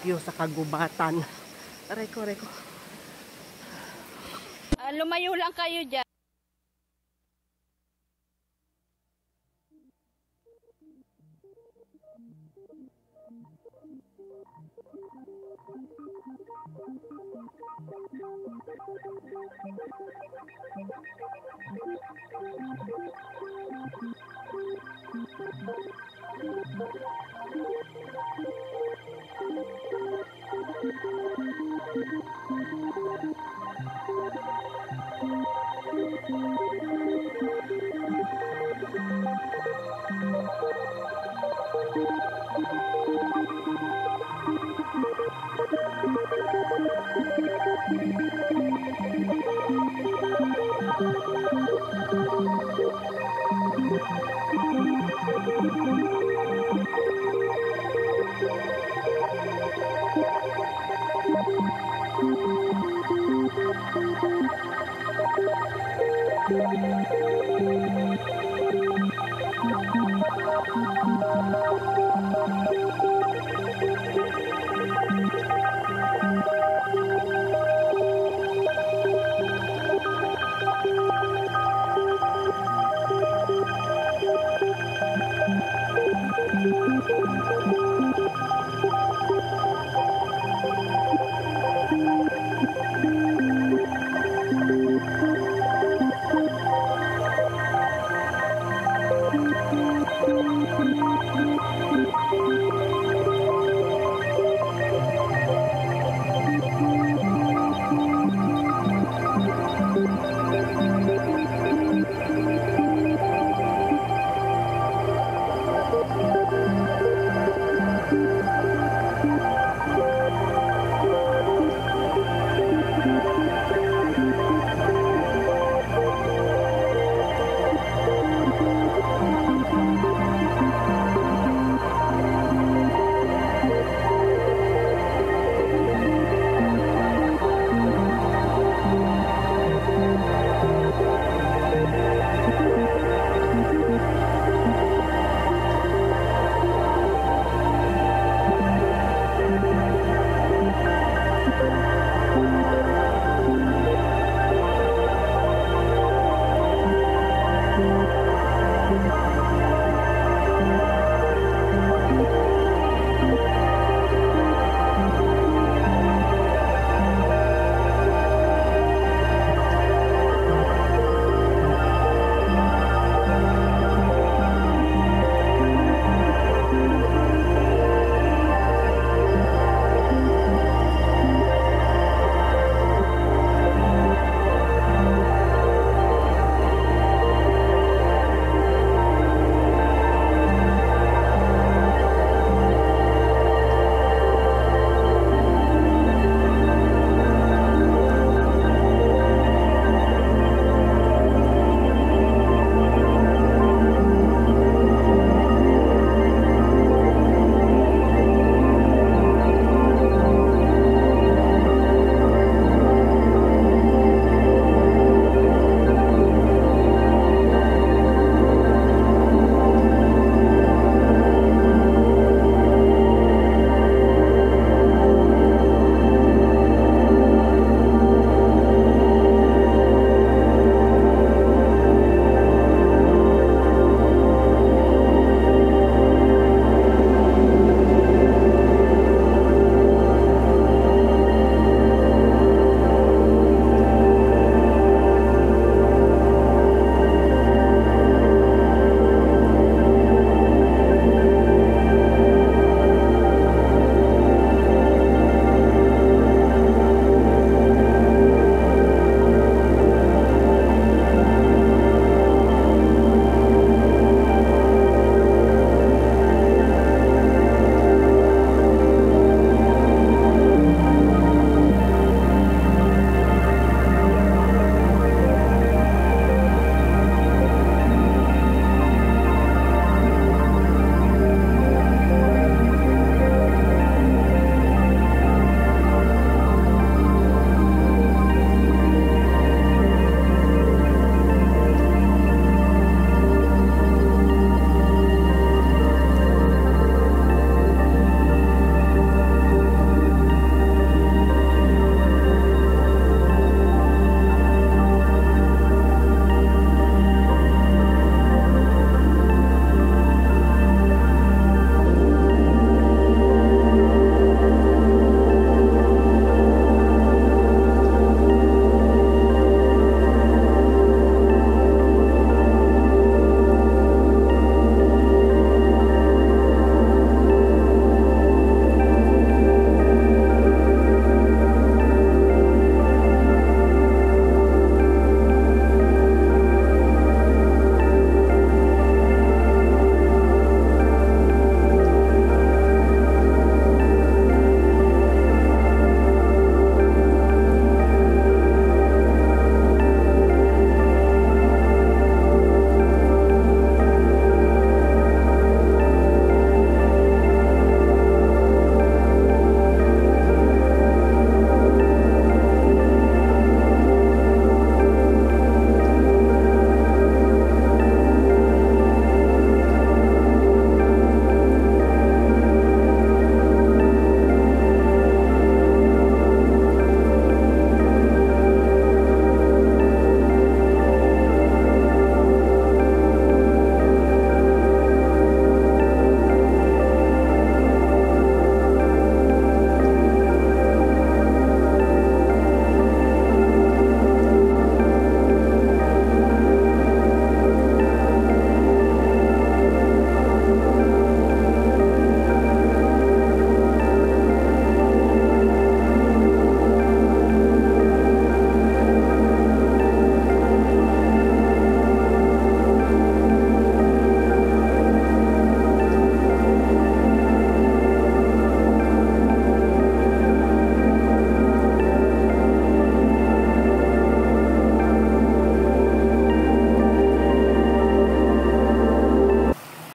munisipyo sa kagubatan. Aray ko, aray ko. Uh, lumayo lang kayo dyan.